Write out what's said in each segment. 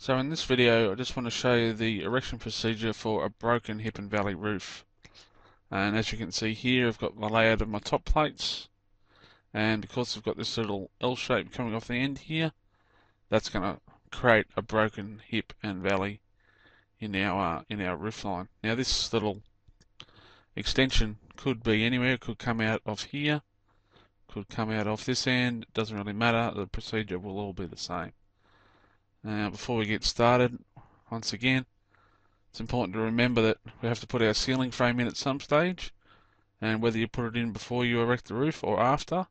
So in this video I just want to show you the erection procedure for a broken hip and valley roof. And as you can see here I've got the layout of my top plates and because I've got this little L shape coming off the end here that's going to create a broken hip and valley in our uh, in our roof line. Now this little extension could be anywhere, it could come out of here, could come out of this end, it doesn't really matter, the procedure will all be the same. Now, before we get started, once again, it's important to remember that we have to put our ceiling frame in at some stage, and whether you put it in before you erect the roof or after,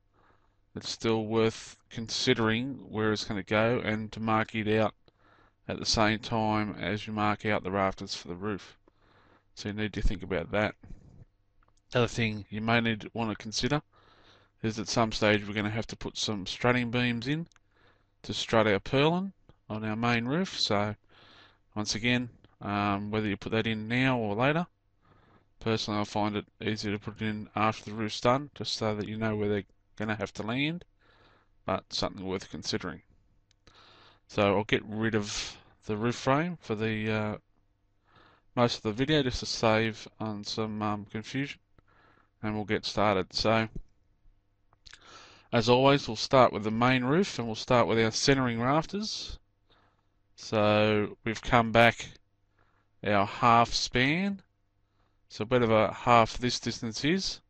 it's still worth considering where it's going to go and to mark it out at the same time as you mark out the rafters for the roof. So you need to think about that. Other thing you may need to want to consider is at some stage we're going to have to put some strutting beams in to strut our purlin on our main roof. So once again, um, whether you put that in now or later, personally I find it easier to put it in after the roof's done, just so that you know where they're going to have to land, but something worth considering. So I'll get rid of the roof frame for the uh, most of the video just to save on some um, confusion and we'll get started. So as always we'll start with the main roof and we'll start with our centering rafters so we've come back our half span. So whatever half this distance is,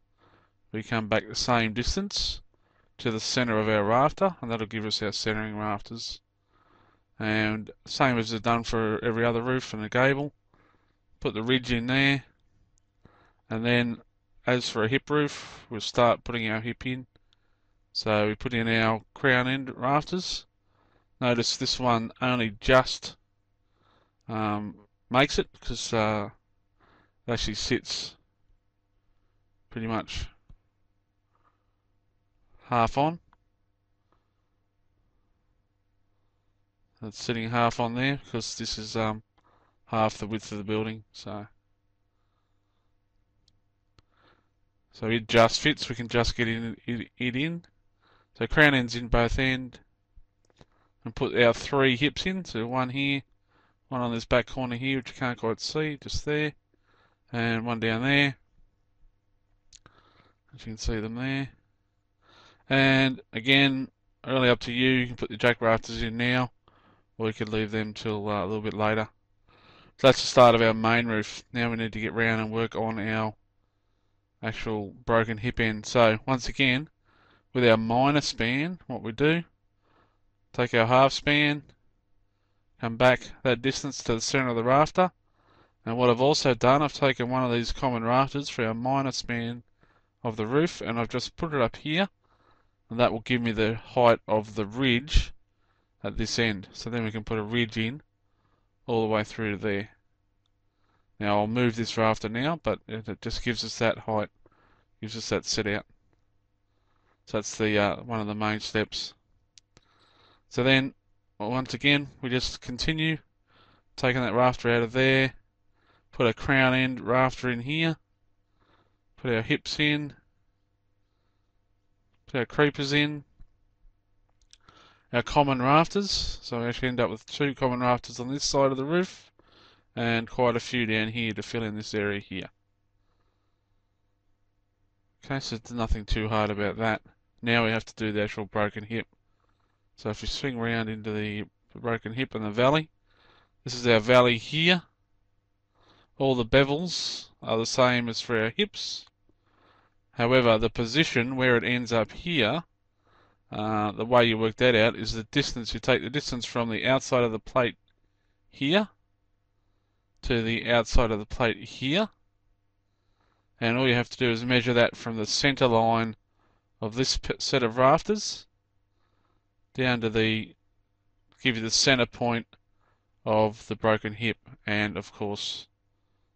we come back the same distance to the center of our rafter, and that'll give us our centering rafters. And same as we've done for every other roof and a gable. Put the ridge in there, and then as for a hip roof, we'll start putting our hip in. So we put in our crown end rafters, Notice this one only just um, makes it because uh, it actually sits pretty much half on. It's sitting half on there because this is um, half the width of the building. So, so it just fits. We can just get in, it, it in. So crown ends in both end and put our three hips in. So one here, one on this back corner here, which you can't quite see, just there, and one down there. As you can see them there. And again, really up to you. You can put the jack rafters in now, or you could leave them till uh, a little bit later. So that's the start of our main roof. Now we need to get round and work on our actual broken hip end. So once again, with our minor span, what we do Take our half span, come back that distance to the center of the rafter. And what I've also done, I've taken one of these common rafters for our minor span of the roof and I've just put it up here. And that will give me the height of the ridge at this end. So then we can put a ridge in all the way through to there. Now I'll move this rafter now, but it just gives us that height, gives us that set out. So that's the uh, one of the main steps. So then, once again, we just continue taking that rafter out of there, put a crown end rafter in here, put our hips in, put our creepers in, our common rafters, so we actually end up with two common rafters on this side of the roof, and quite a few down here to fill in this area here. Okay, so there's nothing too hard about that. Now we have to do the actual broken hip. So if we swing around into the broken hip and the valley, this is our valley here. All the bevels are the same as for our hips. However, the position where it ends up here, uh, the way you work that out is the distance. You take the distance from the outside of the plate here to the outside of the plate here. And all you have to do is measure that from the center line of this set of rafters down to the give you the center point of the broken hip and of course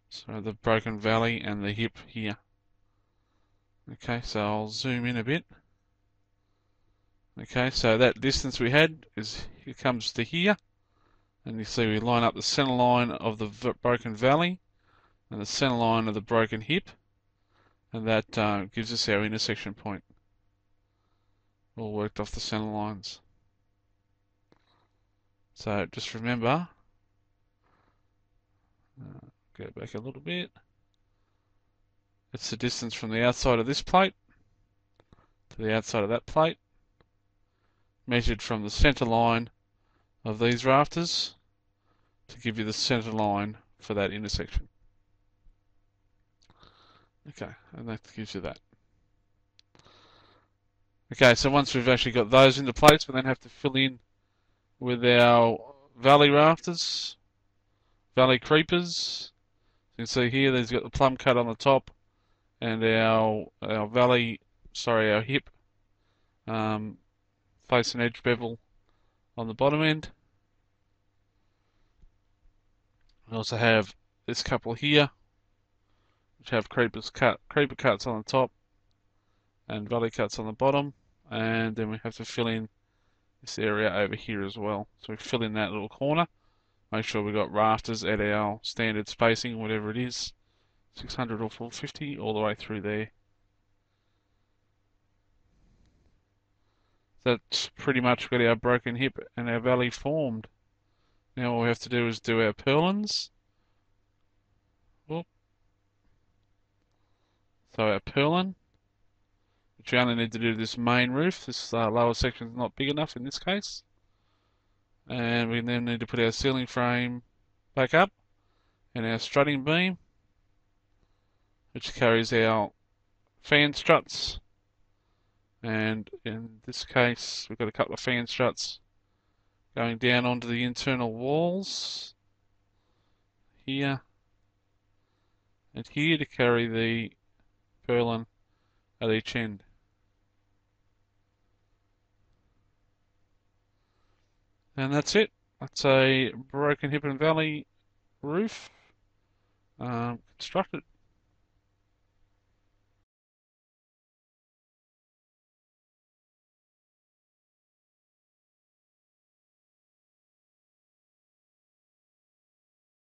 so the broken valley and the hip here. Okay so I'll zoom in a bit. Okay so that distance we had is it comes to here. And you see we line up the center line of the broken valley and the center line of the broken hip. And that uh, gives us our intersection point. All worked off the center lines so just remember, Uh, go back a little bit. It's the distance from the outside of this plate to the outside of that plate, measured from the center line of these rafters to give you the center line for that intersection. Okay, and that gives you that. Okay, so once we've actually got those into place, we then have to fill in with our valley rafters, valley creepers. You can see here, there's got the plumb cut on the top, and our our valley, sorry, our hip um, face and edge bevel on the bottom end. We also have this couple here, which have creepers cut, creeper cuts on the top and valley cuts on the bottom. And then we have to fill in this area over here as well. So we fill in that little corner. Make sure we've got rafters at our standard spacing, whatever it is, 600 or 450, all the way through there. That's pretty much got our broken hip and our valley formed. Now all we have to do is do our purlins. Whoop. So our purlin, which we only need to do this main roof. This uh, lower section is not big enough in this case. And we then need to put our ceiling frame back up and our strutting beam, which carries our fan struts. And in this case, we've got a couple of fan struts going down onto the internal walls here and here to carry the purlin at each end. And that's it. That's a broken hip and valley roof um, constructed.